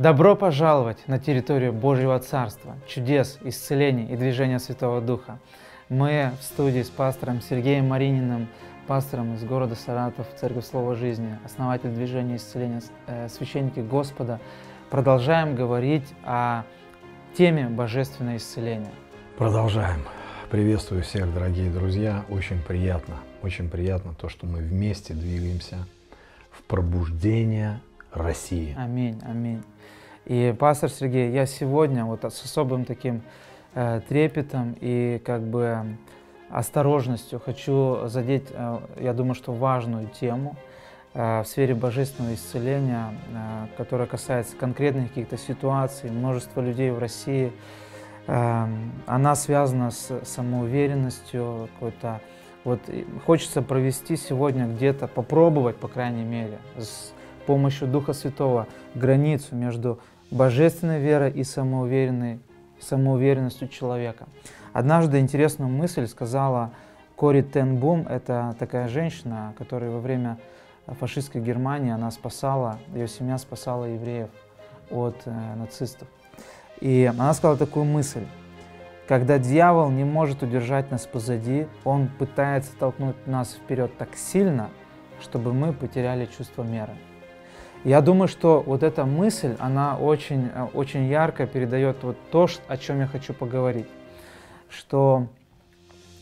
Добро пожаловать на территорию Божьего Царства, чудес, исцелений и движения Святого Духа. Мы в студии с пастором Сергеем Марининым, пастором из города Саратов, Церковь Слова Жизни, основатель движения исцеления, э, священники Господа, продолжаем говорить о теме божественное исцеление. Продолжаем. Приветствую всех, дорогие друзья. Очень приятно, очень приятно то, что мы вместе двигаемся в пробуждение России. Аминь, аминь. И, пастор Сергей, я сегодня вот с особым таким э, трепетом и как бы осторожностью хочу задеть, э, я думаю, что важную тему э, в сфере божественного исцеления, э, которая касается конкретных каких-то ситуаций, множества людей в России. Э, она связана с самоуверенностью, какой-то вот хочется провести сегодня где-то, попробовать, по крайней мере, с помощью Духа Святого границу между божественной верой и самоуверенной, самоуверенностью человека. Однажды интересную мысль сказала Кори Тенбум, это такая женщина, которая во время фашистской Германии, она спасала, ее семья спасала евреев от э, нацистов. И она сказала такую мысль, когда дьявол не может удержать нас позади, он пытается толкнуть нас вперед так сильно, чтобы мы потеряли чувство меры. Я думаю, что вот эта мысль, она очень, э, очень ярко передает вот то, о чем я хочу поговорить. Что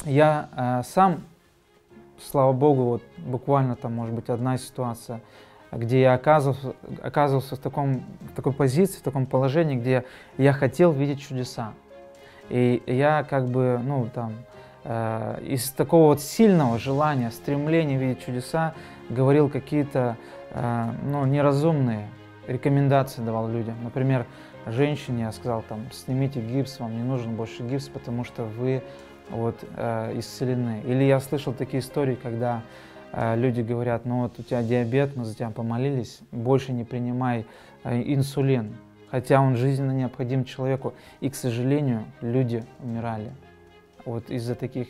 я э, сам, слава Богу, вот буквально там, может быть, одна ситуация, где я оказывался, оказывался в, таком, в такой позиции, в таком положении, где я хотел видеть чудеса. И я как бы, ну, там, э, из такого вот сильного желания, стремления видеть чудеса, говорил какие-то ну, неразумные рекомендации давал людям. Например, женщине я сказал, там, снимите гипс, вам не нужен больше гипс, потому что вы вот, э, исцелены. Или я слышал такие истории, когда э, люди говорят, ну вот у тебя диабет, мы за тебя помолились, больше не принимай э, инсулин, хотя он жизненно необходим человеку. И, к сожалению, люди умирали вот из-за таких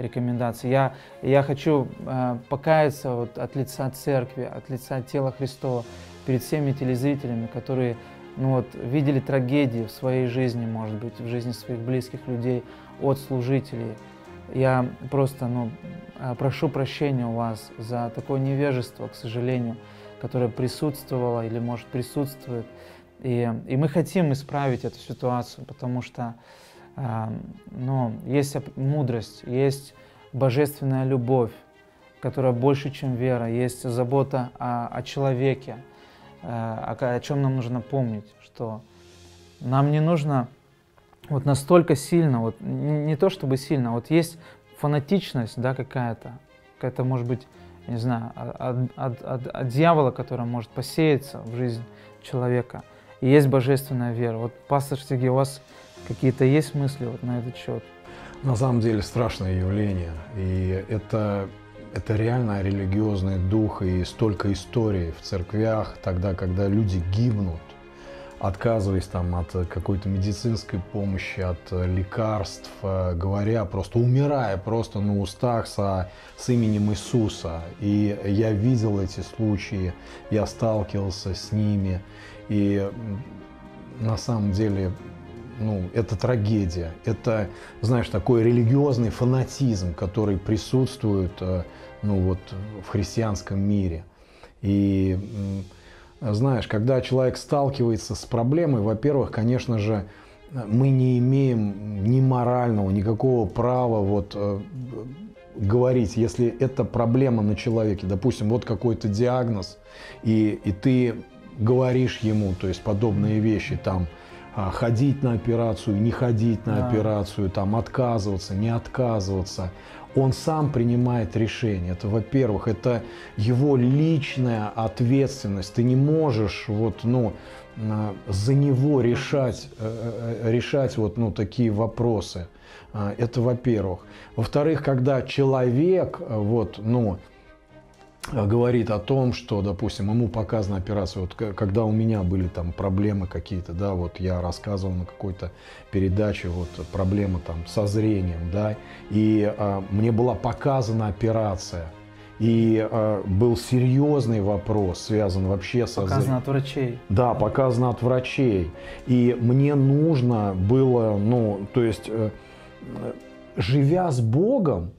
рекомендаций. Я, я хочу э, покаяться вот от лица церкви, от лица тела Христова перед всеми телезрителями, которые ну вот, видели трагедии в своей жизни, может быть, в жизни своих близких людей от служителей. Я просто ну, э, прошу прощения у вас за такое невежество, к сожалению, которое присутствовало или, может, присутствует. И, и мы хотим исправить эту ситуацию, потому что но есть мудрость, есть божественная любовь, которая больше, чем вера, есть забота о, о человеке, э, о, о чем нам нужно помнить, что нам не нужно вот настолько сильно, вот не то чтобы сильно, вот есть фанатичность, да, какая-то, какая-то, может быть, не знаю, от, от, от, от дьявола, которая может посеяться в жизнь человека. И есть божественная вера. Вот, пастор Сергей, у вас Какие-то есть мысли вот на этот счет? На самом деле страшное явление. И это, это реально религиозный дух и столько историй в церквях, тогда, когда люди гибнут, отказываясь там от какой-то медицинской помощи, от лекарств, э, говоря, просто умирая просто на устах со, с именем Иисуса. И я видел эти случаи, я сталкивался с ними. И на самом деле ну, это трагедия. Это, знаешь, такой религиозный фанатизм, который присутствует, э, ну, вот, в христианском мире. И, знаешь, когда человек сталкивается с проблемой, во-первых, конечно же, мы не имеем ни морального, никакого права вот э, говорить, если это проблема на человеке, допустим, вот какой-то диагноз, и, и ты говоришь ему, то есть подобные вещи, там, ходить на операцию, не ходить на да. операцию, там, отказываться, не отказываться. Он сам принимает решение. Это, во-первых, это его личная ответственность. Ты не можешь вот, ну, а, за него решать, э, э, решать вот, ну, такие вопросы. А, это во-первых. Во-вторых, когда человек вот, ну, Э, говорит о том, что, допустим, ему показана операция, вот когда у меня были там проблемы какие-то, да, вот я рассказывал на какой-то передаче, вот проблемы там со зрением, да, и а, мне была показана операция, И э, был серьезный вопрос, связан вообще со... Показано от врачей. Да, показано от врачей. И мне нужно было, ну, то есть, э, живя с Богом,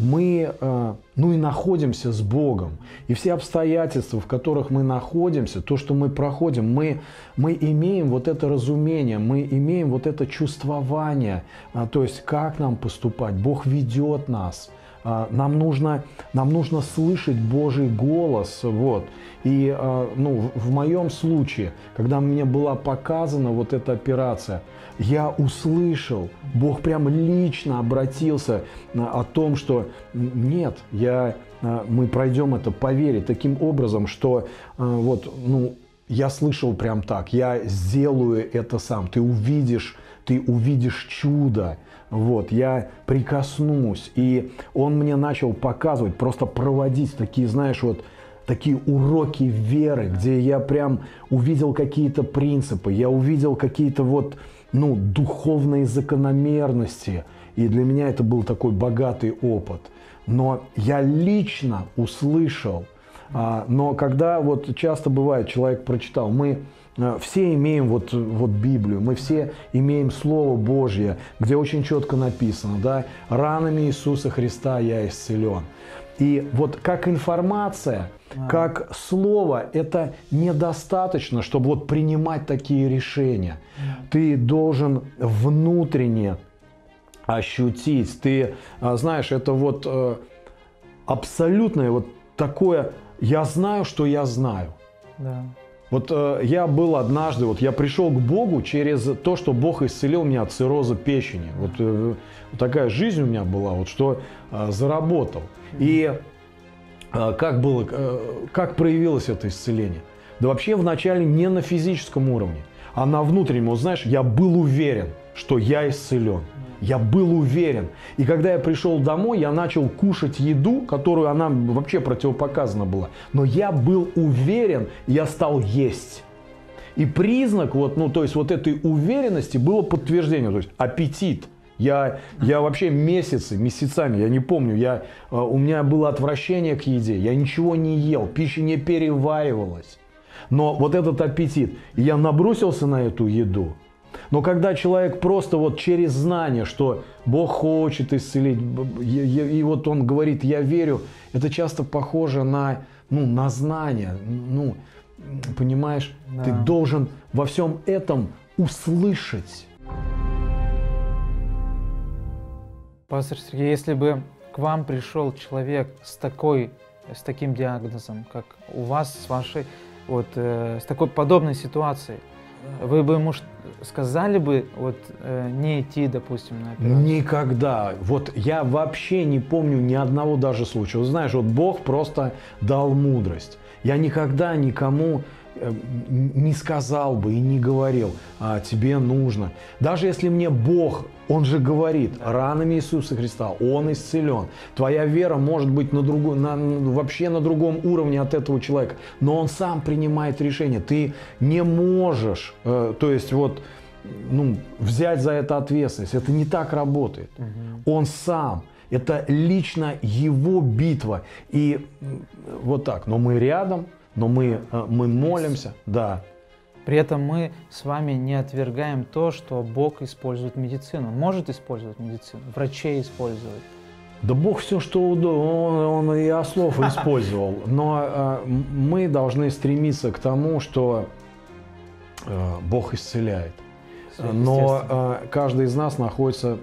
мы, э, ну и находимся с Богом. И все обстоятельства, в которых мы находимся, то, что мы проходим, мы, мы имеем вот это разумение, мы имеем вот это чувствование, а, то есть как нам поступать. Бог ведет нас. А, нам нужно, нам нужно слышать Божий голос. Вот. И а, ну, в моем случае, когда мне была показана вот эта операция, я услышал, Бог прям лично обратился о том, что нет, я, а, мы пройдем это по вере таким образом, что вот, ну, я слышал прям так, я сделаю это сам, ты увидишь, ты увидишь чудо, вот, я прикоснусь. И он мне начал показывать, просто проводить такие, знаешь, вот такие уроки веры, где я прям увидел какие-то принципы, я увидел какие-то вот, ну, духовные закономерности. И для меня это был такой богатый опыт. Но я лично услышал, а, но когда вот часто бывает, человек прочитал, мы все имеем вот, вот Библию, мы все имеем Слово Божье, где очень четко написано, да, ранами Иисуса Христа я исцелен. И вот как информация, как слово, это недостаточно, чтобы вот принимать такие решения. Ты должен внутренне ощутить. Ты э, знаешь, это вот э, абсолютное вот такое, я знаю, что я знаю. Да. Вот э, я был однажды, вот я пришел к Богу через то, что Бог исцелил меня от цирроза печени. Вот, э, такая жизнь у меня была, вот что э, заработал. И э, как было, э, как проявилось это исцеление? Да вообще вначале не на физическом уровне, а на внутреннем. Вот знаешь, я был уверен, что я исцелен. Я был уверен. И когда я пришел домой, я начал кушать еду, которую она вообще противопоказана была. Но я был уверен, я стал есть. И признак вот, ну, то есть вот этой уверенности было подтверждение, то есть аппетит. Я, я вообще месяцы, месяцами, я не помню, я, э, у меня было отвращение к еде, я ничего не ел, пища не переваривалась. Но вот этот аппетит, я набросился на эту еду, но когда человек просто вот через знание, что Бог хочет исцелить, и вот он говорит, я верю, это часто похоже на, ну, на знание. Ну, понимаешь, да. ты должен во всем этом услышать. Пастор Сергей, если бы к вам пришел человек с такой, с таким диагнозом, как у вас, с вашей, вот, э, с такой подобной ситуацией, вы бы ему сказали бы вот э, не идти, допустим, на операцию? Никогда. Вот я вообще не помню ни одного даже случая. Вот знаешь, вот Бог просто дал мудрость. Я никогда никому не сказал бы и не говорил, а тебе нужно. Даже если мне Бог, Он же говорит, ранами Иисуса Христа, Он исцелен. Твоя вера может быть на другой, на, вообще на другом уровне от этого человека, но Он сам принимает решение. Ты не можешь, э, то есть вот, ну, взять за это ответственность. Это не так работает. Угу. Он сам. Это лично его битва. И вот так. Но мы рядом, но мы, э, мы молимся, да. При этом мы с вами не отвергаем то, что Бог использует медицину. Может использовать медицину, врачей использовать. Да Бог все, что удобно, он, он и ослов использовал. Но э, мы должны стремиться к тому, что э, Бог исцеляет. Но э, каждый из нас находится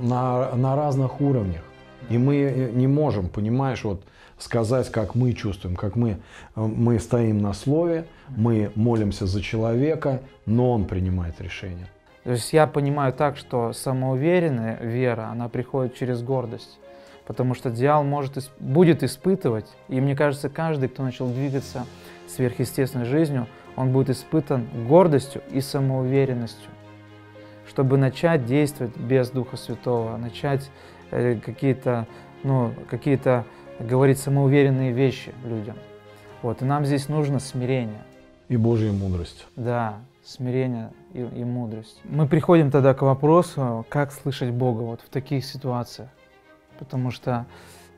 на, на разных уровнях. И мы э, не можем, понимаешь, вот сказать, как мы чувствуем, как мы, мы стоим на слове, мы молимся за человека, но он принимает решение. То есть я понимаю так, что самоуверенная вера, она приходит через гордость. Потому что дьявол может, будет испытывать, и мне кажется, каждый, кто начал двигаться сверхъестественной жизнью, он будет испытан гордостью и самоуверенностью, чтобы начать действовать без Духа Святого, начать э, какие-то ну, какие-то говорить самоуверенные вещи людям. Вот, и нам здесь нужно смирение. И Божья мудрость. Да, смирение и, и мудрость. Мы приходим тогда к вопросу, как слышать Бога вот в таких ситуациях. Потому что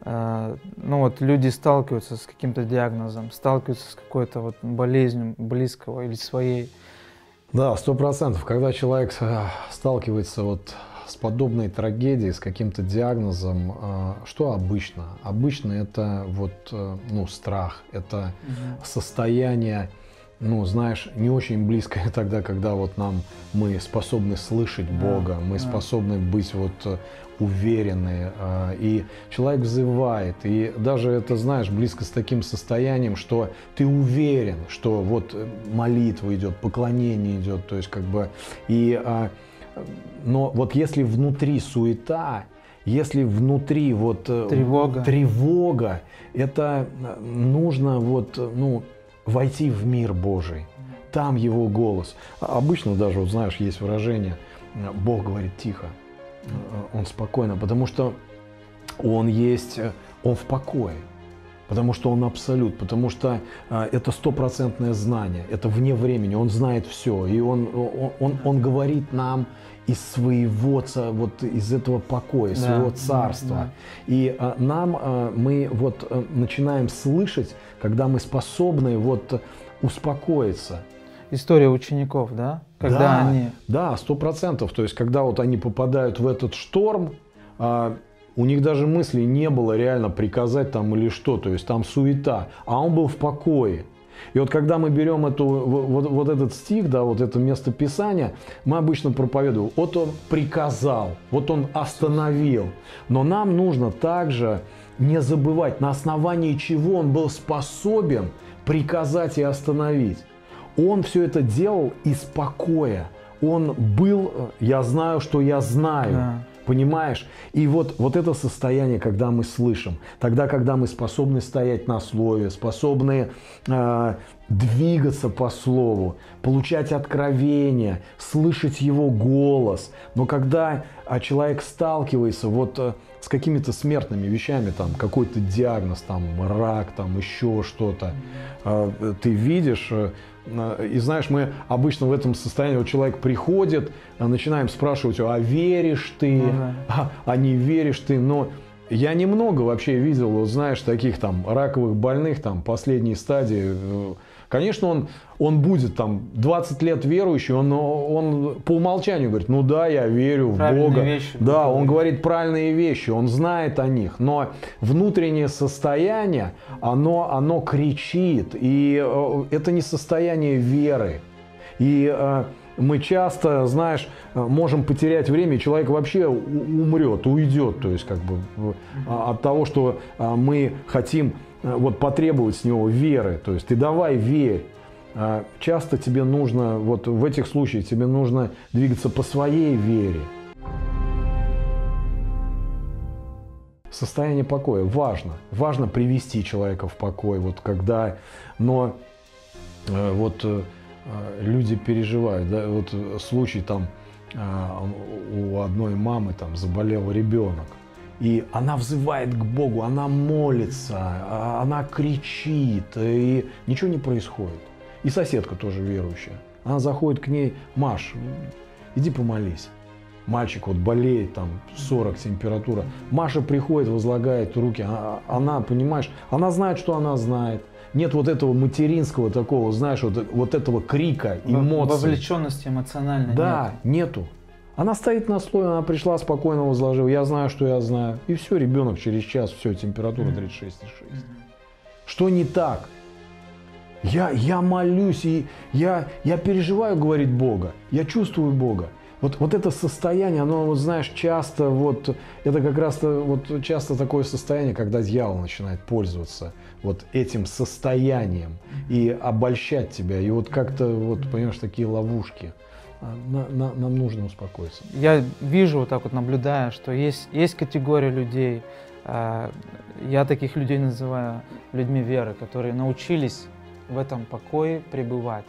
э, ну вот люди сталкиваются с каким-то диагнозом, сталкиваются с какой-то вот болезнью близкого или своей. Да, сто процентов. Когда человек э, сталкивается вот с подобной трагедией, с каким-то диагнозом, э, что обычно? Обычно это вот, э, ну, страх, это угу. состояние, ну, знаешь, не очень близкое тогда, когда вот нам мы способны слышать Бога, да, мы да. способны быть вот уверенные, и человек взывает, и даже это, знаешь, близко с таким состоянием, что ты уверен, что вот молитва идет, поклонение идет, то есть как бы, и но вот если внутри суета, если внутри вот э, тревога, тревога это э, нужно вот, э, ну, войти в мир Божий. Там его голос. Обычно даже, вот знаешь, есть выражение, Бог говорит тихо, он спокойно, потому что он есть, он в покое. Потому что он абсолют, потому что э, это стопроцентное знание, это вне времени, он знает все, и он, он, он, он говорит нам из своего, вот из этого покоя, да, своего царства. Да, да. И а, нам а, мы вот а, начинаем слышать, когда мы способны вот успокоиться. История учеников, да? Когда да, они... Да, сто процентов. То есть, когда вот они попадают в этот шторм, а, у них даже мысли не было реально приказать там или что. То есть, там суета. А он был в покое. И вот когда мы берем эту, вот, вот этот стих, да, вот это место Писания, мы обычно проповедуем, вот он приказал, вот он остановил. Но нам нужно также не забывать, на основании чего он был способен приказать и остановить. Он все это делал из покоя. Он был, я знаю, что я знаю. Да. Понимаешь? И вот, вот это состояние, когда мы слышим, тогда, когда мы способны стоять на слове, способны э, двигаться по слову, получать откровения, слышать его голос. Но когда а, человек сталкивается вот э, с какими-то смертными вещами, там какой-то диагноз, там рак, там еще что-то, э, ты видишь э, и знаешь, мы обычно в этом состоянии, вот человек приходит, начинаем спрашивать, а веришь ты, ага. а, а не веришь ты, но я немного вообще видел, вот знаешь, таких там раковых больных, там последней стадии, Конечно, он, он будет там 20 лет верующий, он, он по умолчанию говорит, ну да, я верю в Бога. Вещи, да, он говорит правильные вещи, он знает о них, но внутреннее состояние, оно, оно кричит, и э, это не состояние веры. И э, мы часто, знаешь, можем потерять время, и человек вообще умрет, уйдет, то есть как бы от того, что э, мы хотим Э, вот потребовать с него веры. То есть ты давай верь. А часто тебе нужно, вот в этих случаях тебе нужно двигаться по своей вере. Состояние покоя важно. Важно привести человека в покой. Вот когда, но э, вот э, люди переживают, да, вот случай там у одной мамы там заболел ребенок. И она взывает к Богу, она молится, а, она кричит, и ничего не происходит. И соседка тоже верующая. Она заходит к ней, Маш, иди помолись. Мальчик вот болеет, там 40 температура. Маша приходит, возлагает руки. А, она, понимаешь, она знает, что она знает. Нет вот этого материнского такого, знаешь, вот, вот этого крика, эмоций. Вовлеченности эмоциональной Да, нет. нету. Она стоит на слое, она пришла, спокойно возложила. Я знаю, что я знаю. И все, ребенок через час, все, температура 36,6. Что не так? Я, я молюсь, и я, я переживаю, говорит Бога. Я чувствую Бога. Вот, вот это состояние, оно, вот знаешь, часто вот, это как раз вот часто такое состояние, когда дьявол начинает пользоваться вот этим состоянием и обольщать тебя. И вот как-то, вот, понимаешь, такие ловушки – на, на, нам нужно успокоиться. Я вижу вот так вот, наблюдая, что есть, есть категория людей, э, я таких людей называю людьми веры, которые научились в этом покое пребывать.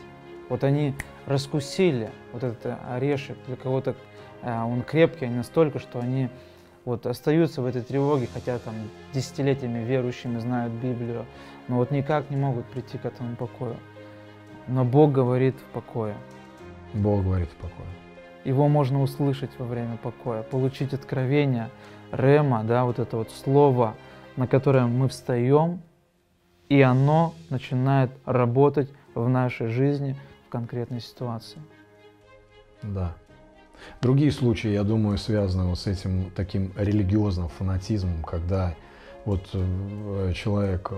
Вот они раскусили вот этот орешек, для кого-то э, он крепкий настолько, что они вот остаются в этой тревоге, хотя там десятилетиями верующими знают Библию, но вот никак не могут прийти к этому покою. Но Бог говорит в покое. Бог говорит в покое. Его можно услышать во время покоя, получить откровение, рема, да, вот это вот слово на которое мы встаем, и оно начинает работать в нашей жизни в конкретной ситуации. Да. Другие случаи, я думаю, связаны вот с этим таким религиозным фанатизмом, когда вот э, человек, э,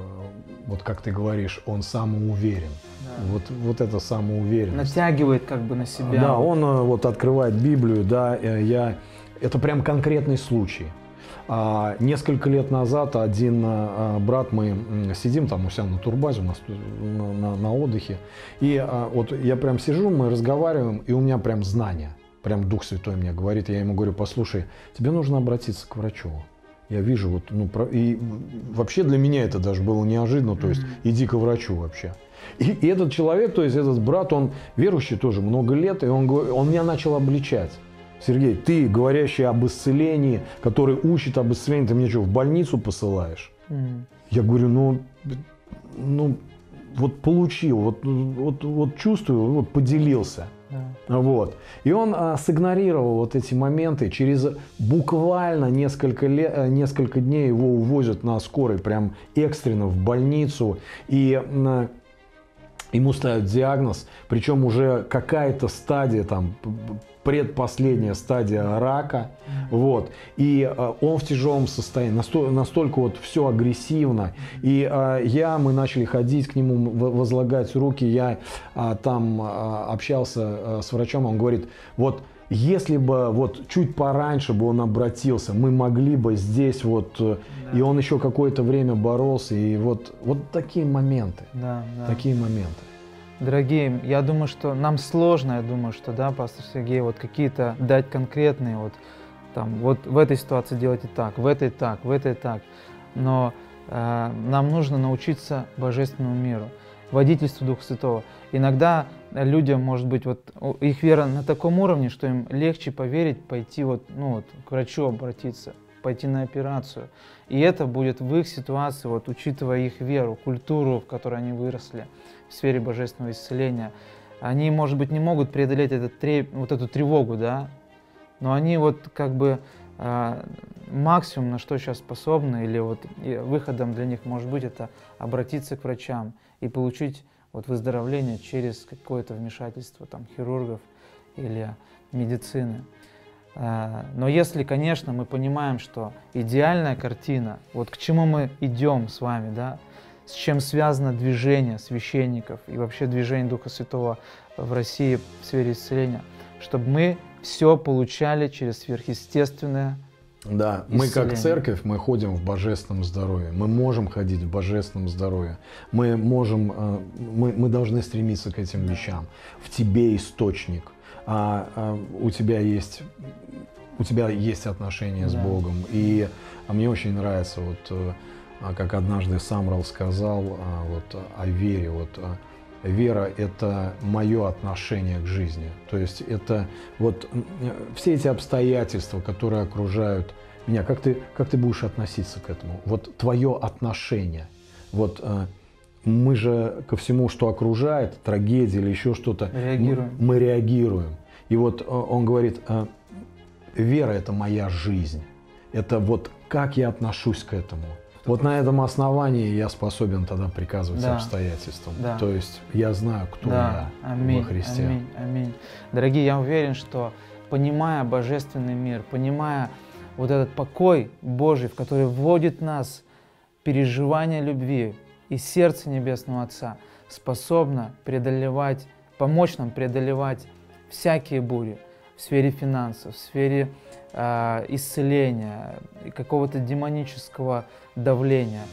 вот как ты говоришь, он самоуверен. Да. Вот, вот это самоуверенность. Натягивает как бы на себя. Да, он э, вот открывает Библию, да, я, это прям конкретный случай. А, несколько лет назад один брат, мы сидим там у себя на турбазе, у нас на, на, на отдыхе, и вот я прям сижу, мы разговариваем, и у меня прям знание, прям Дух Святой мне говорит, я ему говорю, послушай, тебе нужно обратиться к врачу. Я вижу вот, ну, про... и вообще для меня это даже было неожиданно, то есть иди к врачу вообще. И, и этот человек, то есть этот брат, он верующий тоже много лет, и он, он меня начал обличать. Сергей, ты, говорящий об исцелении, который учит об исцелении, ты меня что, в больницу посылаешь? Mm. Я говорю, ну, ну, вот получил, вот, вот, вот чувствую, вот поделился. Вот. И он а, сигнорировал вот эти моменты. Через буквально несколько, лет, э, несколько дней его увозят на скорой, прям экстренно в больницу. И а, ему ставят диагноз, причем уже какая-то стадия там предпоследняя стадия рака, вот, и э, он в тяжелом состоянии, настолько, настолько вот все агрессивно, и э, я, мы начали ходить к нему, возлагать руки, я э, там э, общался э, с врачом, он говорит, вот, если бы вот чуть пораньше бы он обратился, мы могли бы здесь вот, э, да. и он еще какое-то время боролся, и вот, вот такие моменты, да, да. такие моменты. Дорогие, я думаю, что нам сложно, я думаю, что, да, пастор Сергей, вот какие-то дать конкретные, вот, там, вот в этой ситуации делайте так, в этой так, в этой так. Но э, нам нужно научиться божественному миру, водительству Духа Святого. Иногда людям, может быть, вот их вера на таком уровне, что им легче поверить, пойти вот, ну, вот, к врачу обратиться, пойти на операцию. И это будет в их ситуации, вот, учитывая их веру, культуру, в которой они выросли в сфере божественного исцеления, они, может быть, не могут преодолеть этот, вот эту тревогу, да, но они вот как бы э, максимум, на что сейчас способны, или вот выходом для них может быть, это обратиться к врачам и получить вот выздоровление через какое-то вмешательство там, хирургов или медицины. А, но если, конечно, мы понимаем, что идеальная картина, вот к чему мы идем с вами, да, с чем связано движение священников и вообще движение Духа Святого в России в сфере исцеления, чтобы мы все получали через сверхъестественное да, мы как церковь, мы ходим в божественном здоровье. Мы можем ходить в божественном здоровье. Мы можем, э, мы, мы должны стремиться к этим вещам. В тебе источник. А, а у тебя есть у тебя есть отношения да. с Богом. И а мне очень нравится вот э, как однажды Самрал сказал а, вот, о вере, вот, а, вера – это мое отношение к жизни. То есть это вот все эти обстоятельства, которые окружают меня, как ты, как ты будешь относиться к этому? Вот твое отношение. Вот мы же ко всему, что окружает, трагедия или еще что-то, реагируем. Мы, мы реагируем. И вот он говорит, вера – это моя жизнь. Это вот как я отношусь к этому. Вот на этом основании я способен тогда приказывать да. обстоятельствам. Да. То есть я знаю, кто да. я аминь, во Христе. Аминь, аминь. Дорогие, я уверен, что понимая божественный мир, понимая вот этот покой Божий, в который вводит нас переживание любви и сердце Небесного Отца, способно преодолевать, помочь нам преодолевать всякие бури в сфере финансов, в сфере э, исцеления, какого-то демонического давления.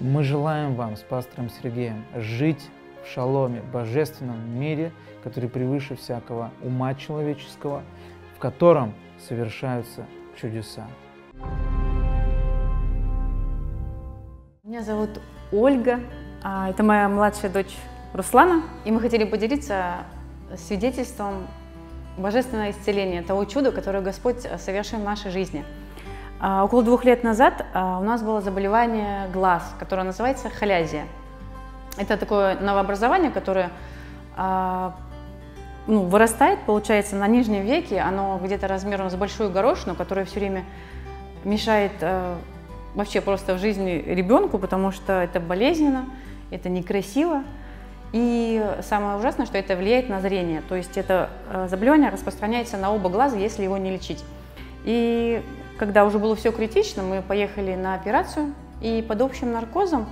Мы желаем вам с пастором Сергеем жить в шаломе, божественном мире, который превыше всякого ума человеческого, в котором совершаются чудеса. Меня зовут Ольга, а, это моя младшая дочь Руслана, и мы хотели поделиться свидетельством божественного исцеления, того чуда, которое Господь совершил в нашей жизни – а, около двух лет назад а, у нас было заболевание глаз, которое называется холязия. Это такое новообразование, которое а, ну, вырастает, получается, на нижнем веке, оно где-то размером с большую горошину, которое все время мешает вообще просто в жизни ребенку, потому что это болезненно, это некрасиво. И самое ужасное, что это влияет на зрение. То есть это э, заболевание распространяется на оба глаза, если его не лечить. И когда уже было все критично, мы поехали на операцию, и под общим наркозом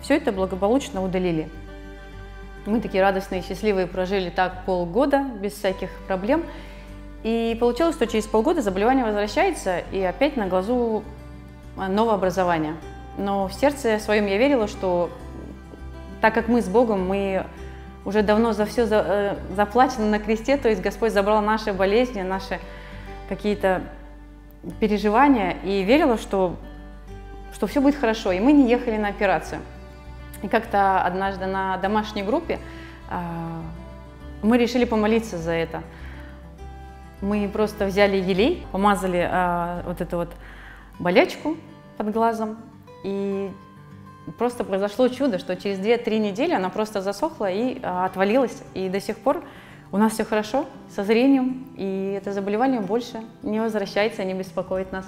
все это благополучно удалили. Мы такие радостные, счастливые прожили так полгода без всяких проблем. И получилось, что через полгода заболевание возвращается, и опять на глазу а, новообразование. Но в сердце своем я верила, что так как мы с Богом, мы уже давно за все за, э, заплачено на кресте, то есть Господь забрал наши болезни, наши какие-то переживания, и верила, что, что все будет хорошо. И мы не ехали на операцию. И как-то однажды на домашней группе э, мы решили помолиться за это. Мы просто взяли елей, помазали э, вот эту вот болячку под глазом, и просто произошло чудо, что через 2-3 недели она просто засохла и а, отвалилась. И до сих пор у нас все хорошо со зрением, и это заболевание больше не возвращается, не беспокоит нас.